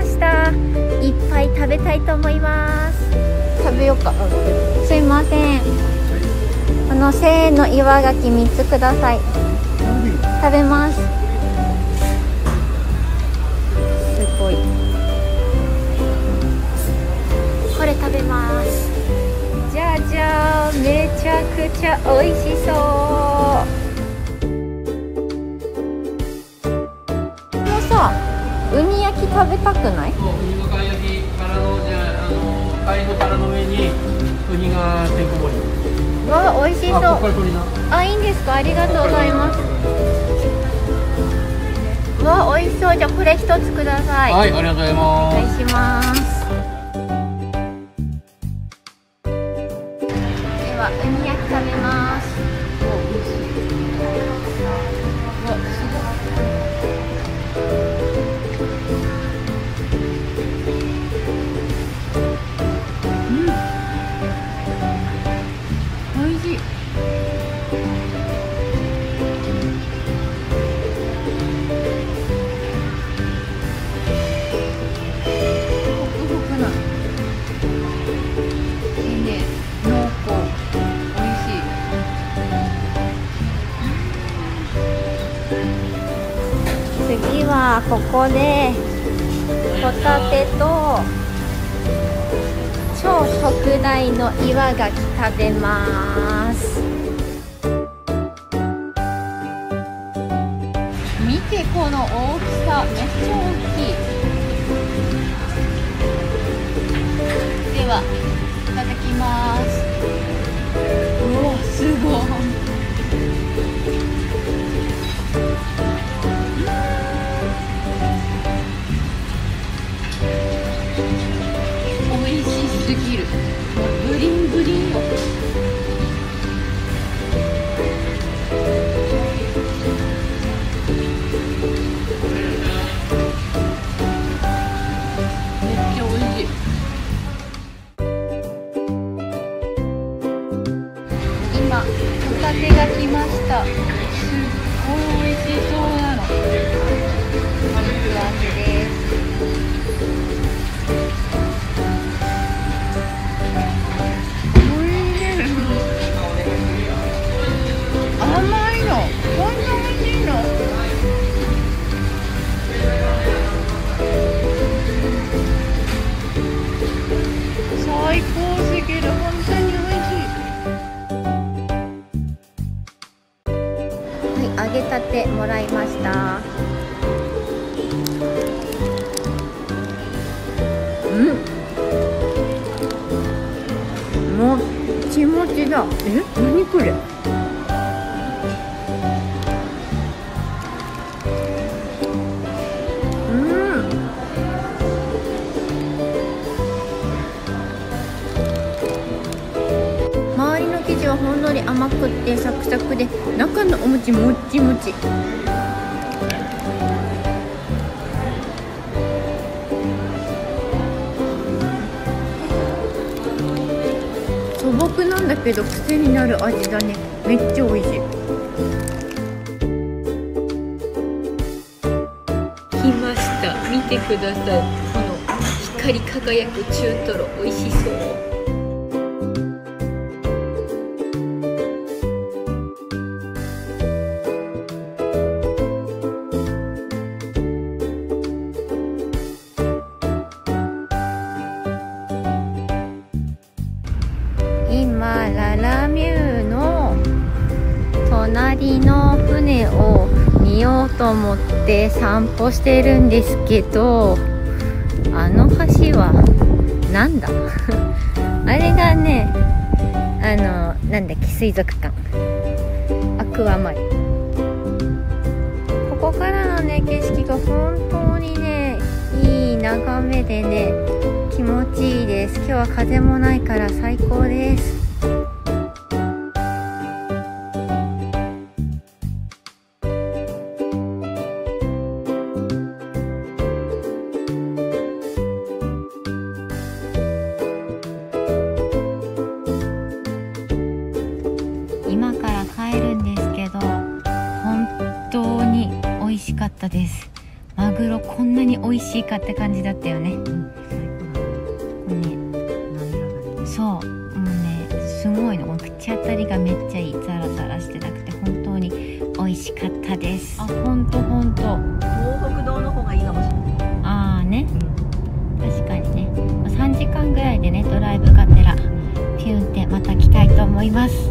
ました。いっぱい食べたいと思います。食べようか。すいません。この1000円の岩牡蠣3つください。食べます。すごい。これ食べます。じゃじゃーめちゃくちゃ美味しそうたくない？そう、ウニの貝焼きからの、じゃあ、あの、貝の殻の上に、ウニがてんこ盛り。わあ美味しそう。あ、いいんですか？ありがとうございます。わあ美味しそう。じゃあこれ一つください、はい、ありがとうございおま願いします。ではウニ焼き食べます次はここでホタテと超特大の岩牡蠣食べます。見てこの大きさめっちゃ大きい。ではすぎる。ブリンブリンよ。今ホタテが来ました。すっごい美味しそうなの。揚げたてもらいました。うん。もっちもちだ。え？何これ？甘くてサクサクで中のお餅もっちもち。素朴なんだけど癖になる味だね。めっちゃ美味しい。来ました。見てください。この光り輝く中トロ美味しそう。隣の船を見ようと思って散歩してるんですけどあの橋はなんだ？あれがねあのなんだっけ？水族館。アクアマリここからのね景色が本当にねいい眺めでね気持ちいいです。今日は風もないから最高です。当に美味しかったです。マググロこんなに美味しいかって感じだったよね。うん。ねそう。もうねすごいの。口当たりがめっちゃいい。ザラザラしてなくて本当に美味しかったです。あ本当本当。東北道の方がいいかもしれない。ああね。確かにね。3時間ぐらいでねドライブがてらピュンってまた来たいと思います